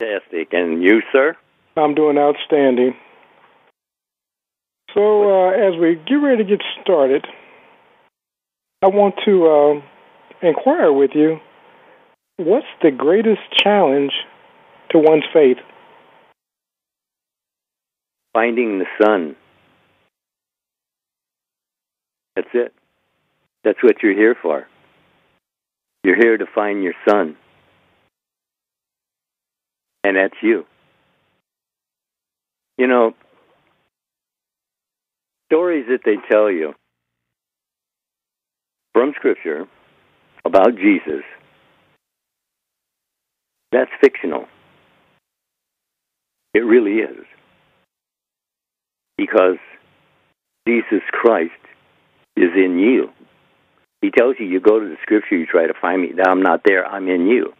Fantastic. And you, sir? I'm doing outstanding. So, uh, as we get ready to get started, I want to uh, inquire with you what's the greatest challenge to one's faith? Finding the son. That's it. That's what you're here for. You're here to find your son. And that's you. You know, stories that they tell you from Scripture about Jesus, that's fictional. It really is. Because Jesus Christ is in you. He tells you, you go to the scripture, you try to find me. Now I'm not there, I'm in you.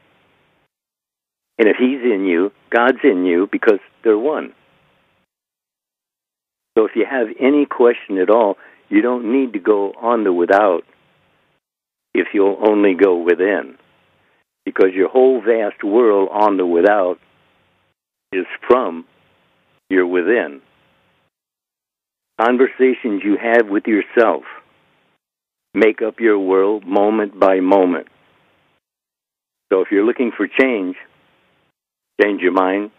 And if He's in you, God's in you because they're one. So if you have any question at all, you don't need to go on the without if you'll only go within. Because your whole vast world on the without is from your within. Conversations you have with yourself make up your world moment by moment. So if you're looking for change, change your mind,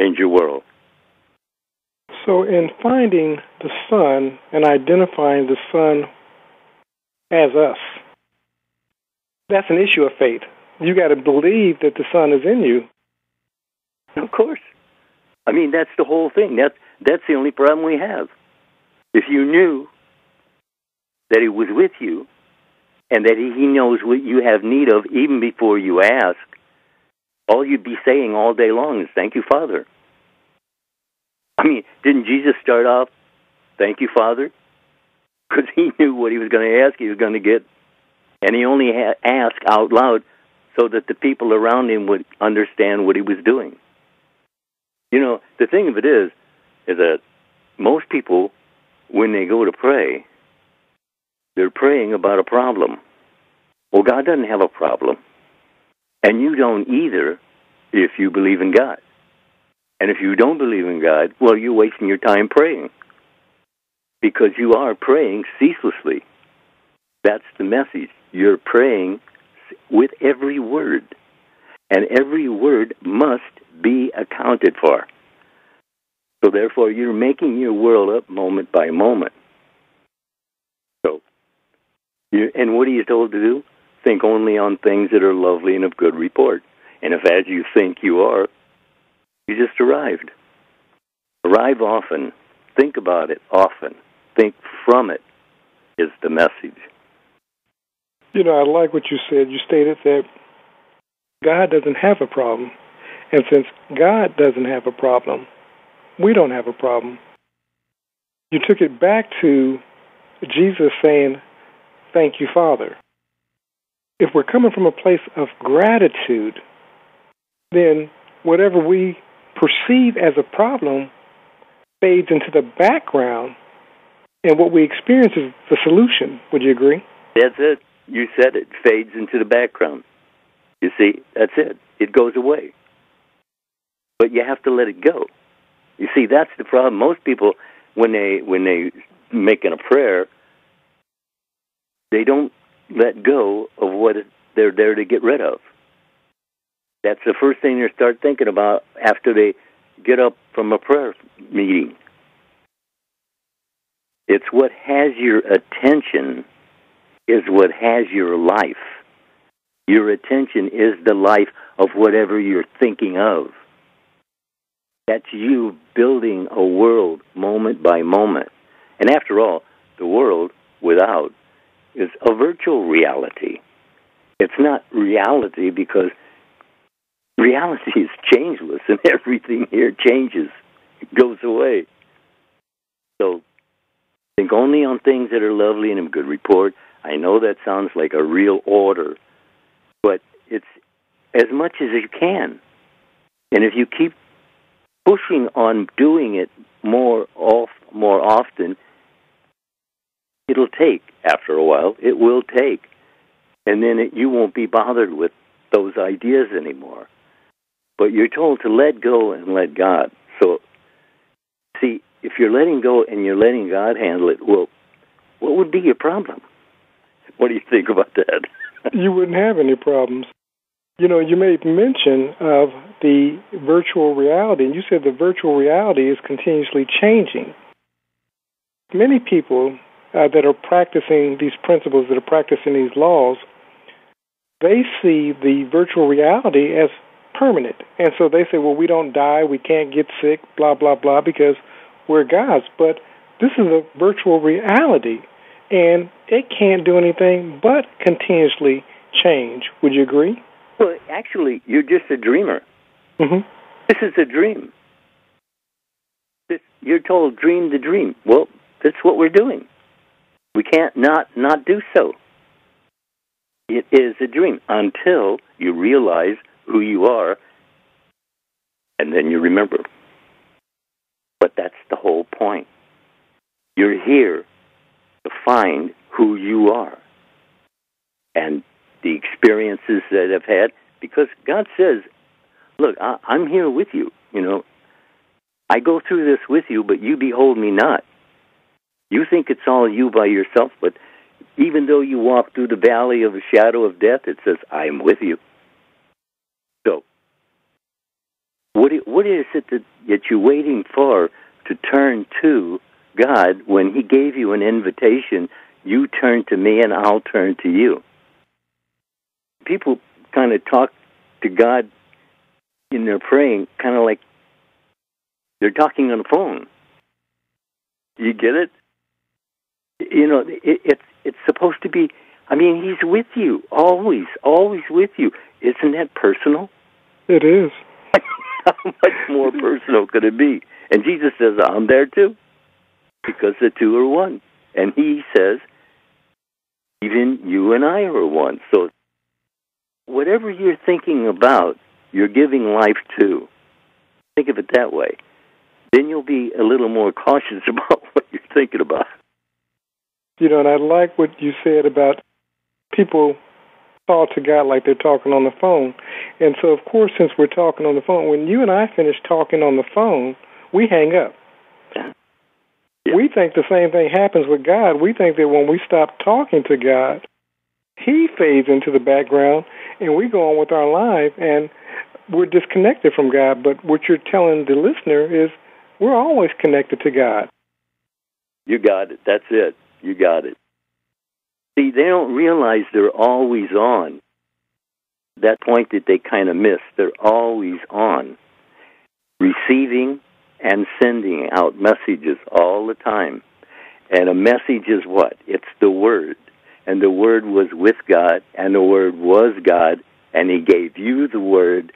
change your world. So, in finding the Son and identifying the Son as us, that's an issue of faith. You got to believe that the Son is in you. Of course. I mean, that's the whole thing. That's that's the only problem we have. If you knew that He was with you, and that He knows what you have need of even before you ask, all you'd be saying all day long is, "Thank you, Father." I mean, didn't Jesus start off, "Thank you, Father," because He knew what He was going to ask, He was going to get, and He only had asked out loud so that the people around Him would understand what He was doing. You know, the thing of it is, is that most people, when they go to pray, they're praying about a problem. Well, God doesn't have a problem. And you don't either if you believe in God. And if you don't believe in God, well, you're wasting your time praying. Because you are praying ceaselessly. That's the message. You're praying with every word. And every word must be accounted for. So therefore, you're making your world up moment by moment. So, you, and what are you told to do? Think only on things that are lovely and of good report. And if as you think you are, you just arrived. Arrive often. Think about it often. Think from it is the message. You know, I like what you said. You stated that God doesn't have a problem. And since God doesn't have a problem, we don't have a problem. You took it back to Jesus saying, Thank you, Father. If we're coming from a place of gratitude, then whatever we perceive as a problem fades into the background, and what we experience is the solution. Would you agree? That's it. You said it fades into the background. You see, that's it. It goes away. But you have to let it go. You see, that's the problem. Most people, when they when they making a prayer, they don't let go of what they're there to get rid of. That's the first thing they start thinking about after they get up from a prayer meeting. It's what has your attention is what has your life. Your attention is the life of whatever you're thinking of. That's you building a world moment by moment. And after all, the world without is a virtual reality. It's not reality because reality is changeless and everything here changes, it goes away. So think only on things that are lovely and of good report. I know that sounds like a real order, but it's as much as you can. And if you keep pushing on doing it more off more often, it'll take after a while. It will take, and then it, you won't be bothered with those ideas anymore. But you're told to let go and let God. So, see, if you're letting go and you're letting God handle it, well, what would be your problem? What do you think about that? you wouldn't have any problems. You know, you made mention of the virtual reality, and you said the virtual reality is continuously changing. Many people uh, that are practicing these principles, that are practicing these laws, they see the virtual reality as permanent. And so they say, well, we don't die, we can't get sick, blah, blah, blah, because we're gods. But this is a virtual reality, and it can't do anything but continuously change. Would you agree? Well, actually, you're just a dreamer. Mm-hmm. This is a dream. This, you're told dream the dream. Well, that's what we're doing. We can't not not do so. It is a dream until you realize who you are, and then you remember. But that's the whole point. You're here to find who you are and the experiences that I've had, because God says, "Look, I, I'm here with you. You know, I go through this with you, but you behold me not." You think it's all you by yourself, but even though you walk through the valley of the shadow of death, it says, I am with you. So, what, what is it that, that you're waiting for to turn to God when He gave you an invitation? You turn to me and I'll turn to you. People kind of talk to God in their praying, kind of like they're talking on the phone. Do you get it? You know, it, it's it's supposed to be. I mean, he's with you always, always with you. Isn't that personal? It is. How much more personal could it be? And Jesus says, "I'm there too," because the two are one. And he says, "Even you and I are one." So, whatever you're thinking about, you're giving life to. Think of it that way. Then you'll be a little more cautious about what you're thinking about. You know, and I like what you said about people talk to God like they're talking on the phone. And so, of course, since we're talking on the phone, when you and I finish talking on the phone, we hang up. Yeah. We think the same thing happens with God. We think that when we stop talking to God, He fades into the background and we go on with our life and we're disconnected from God. But what you're telling the listener is we're always connected to God. You got it. That's it. You got it. See, they don't realize they're always on. That point that they kind of miss, they're always on. Receiving and sending out messages all the time. And a message is what? It's the Word. And the Word was with God, and the Word was God, and He gave you the Word.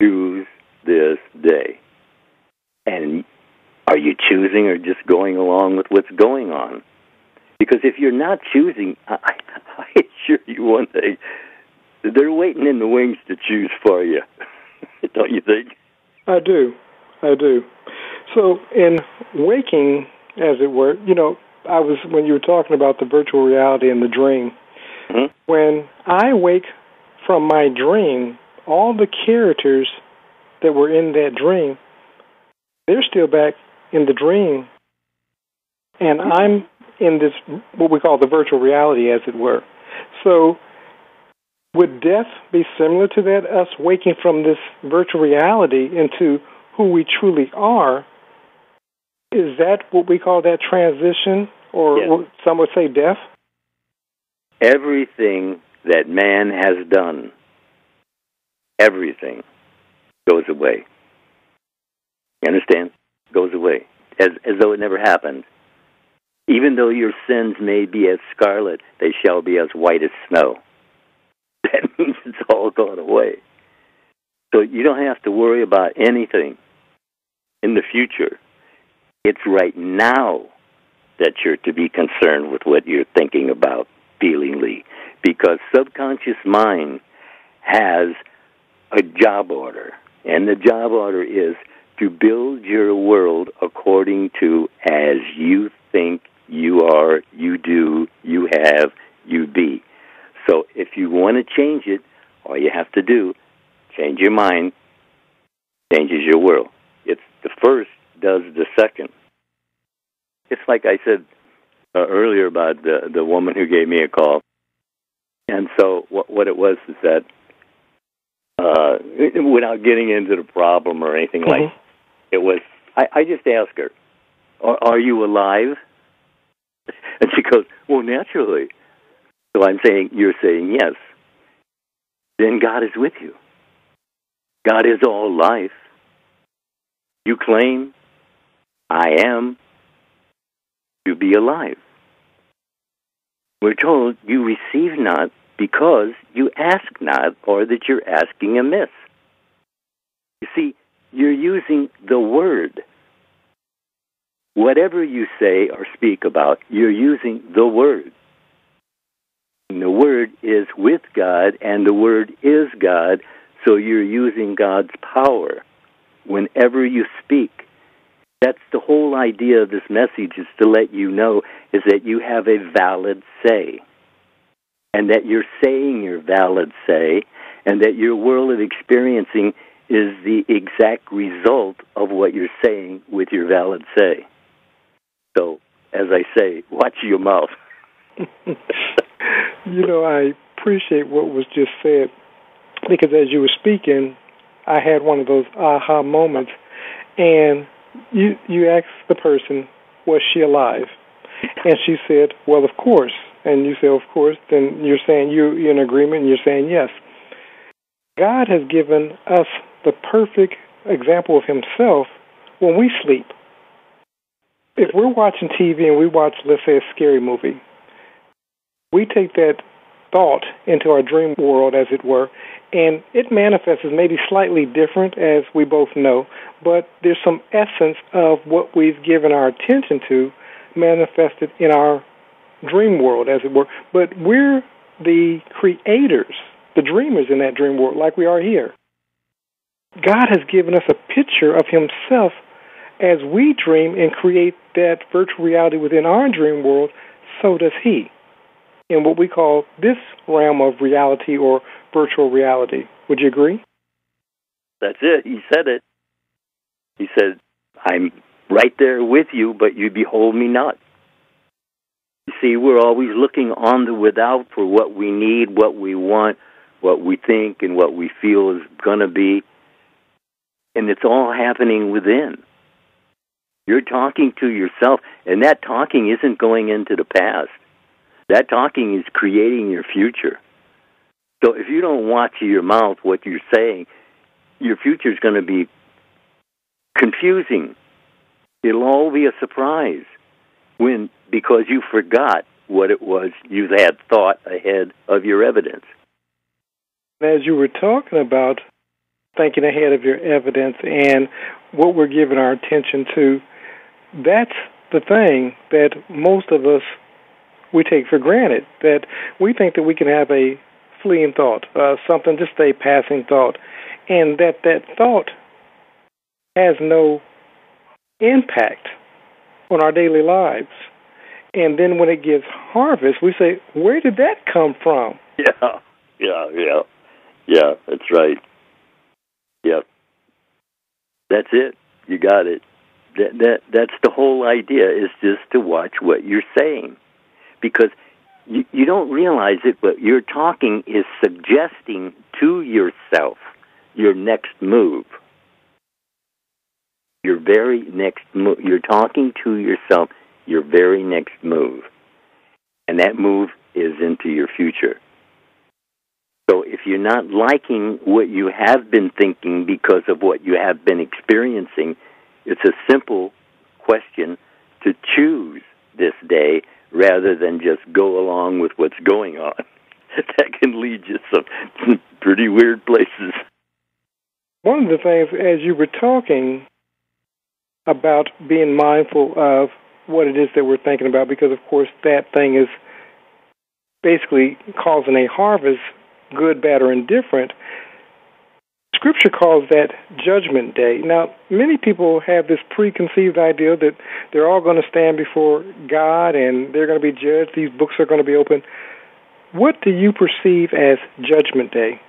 Choose this day. And are you choosing or just going along with what's going on? Because if you're not choosing, I, I assure you one thing, they're waiting in the wings to choose for you. Don't you think? I do. I do. So, in waking, as it were, you know, I was, when you were talking about the virtual reality and the dream, mm-hmm. when I wake from my dream, all the characters that were in that dream, they're still back in the dream, and I'm in this what we call the virtual reality, as it were. So, would death be similar to that? Us waking from this virtual reality into who we truly are. Is that what we call that transition, or yes. some would say death? Everything that man has done, everything goes away. You understand? Goes away as as though it never happened. Even though your sins may be as scarlet, they shall be as white as snow. That means it's all gone away. So you don't have to worry about anything in the future. It's right now that you're to be concerned with what you're thinking about feelingly, because subconscious mind has a job order, and the job order is to build your world according to as you think you are, you do, you have, you be. So if you want to change it, all you have to do, change your mind, changes your world. It's the first does the second. It's like I said uh, earlier about the the woman who gave me a call, and so what what it was is that uh, without getting into the problem or anything mm-hmm. like, it was I, I just asked her, are, "Are you alive?" And she goes, "Well, naturally." So I'm saying, "You're saying yes." Then God is with you. God is all life. You claim, "I am." To be alive. We're told you receive not because you ask not, or that you're asking amiss. You see, you're using the word. Whatever you say or speak about, you're using the word. And the word is with God, and the word is God, so you're using God's power whenever you speak. That's the whole idea of this message is to let you know is that you have a valid say. And that you're saying your valid say, and that your world of experiencing is the exact result of what you're saying with your valid say. So, as I say, watch your mouth. you know, I appreciate what was just said because as you were speaking, I had one of those aha moments. And you you ask the person, was she alive? And she said, well, of course. And you say, of course. Then you're saying you you're in agreement. and You're saying yes. God has given us the perfect example of Himself when we sleep. If we're watching TV and we watch, let's say, a scary movie, we take that thought into our dream world, as it were, and it manifests as maybe slightly different, as we both know, but there's some essence of what we've given our attention to manifested in our dream world, as it were. But we're the creators, the dreamers in that dream world, like we are here. God has given us a picture of Himself as we dream and create that virtual reality within our dream world, so does He in what we call this realm of reality or virtual reality. Would you agree? That's it. He said it. He said, I'm right there with you, but you behold me not. You see, we're always looking on the without for what we need, what we want, what we think, and what we feel is going to be. And it's all happening within. You're talking to yourself, and that talking isn't going into the past. That talking is creating your future. So if you don't watch your mouth what you're saying, your future is going to be confusing. It'll all be a surprise when because you forgot what it was you had thought ahead of your evidence. As you were talking about thinking ahead of your evidence and what we're giving our attention to, that's the thing that most of us we take for granted. That we think that we can have a fleeting thought, uh, something just a passing thought, and that that thought has no impact on our daily lives. And then when it gives harvest, we say, "Where did that come from?" Yeah, yeah, yeah, yeah. That's right. Yep, that's it. You got it. That that that's the whole idea is just to watch what you're saying, because you, you don't realize it, but your talking is suggesting to yourself your next move your very next move. You're talking to yourself your very next move. And that move is into your future. So if you're not liking what you have been thinking because of what you have been experiencing, it's a simple question to choose this day rather than just go along with what's going on. that can lead you some, some pretty weird places. One of the things, as you were talking, about being mindful of what it is that we're thinking about because, of course, that thing is basically causing a harvest, good, bad, or indifferent. Scripture calls that Judgment Day. Now, many people have this preconceived idea that they're all going to stand before God and they're going to be judged. These books are going to be open. What do you perceive as Judgment Day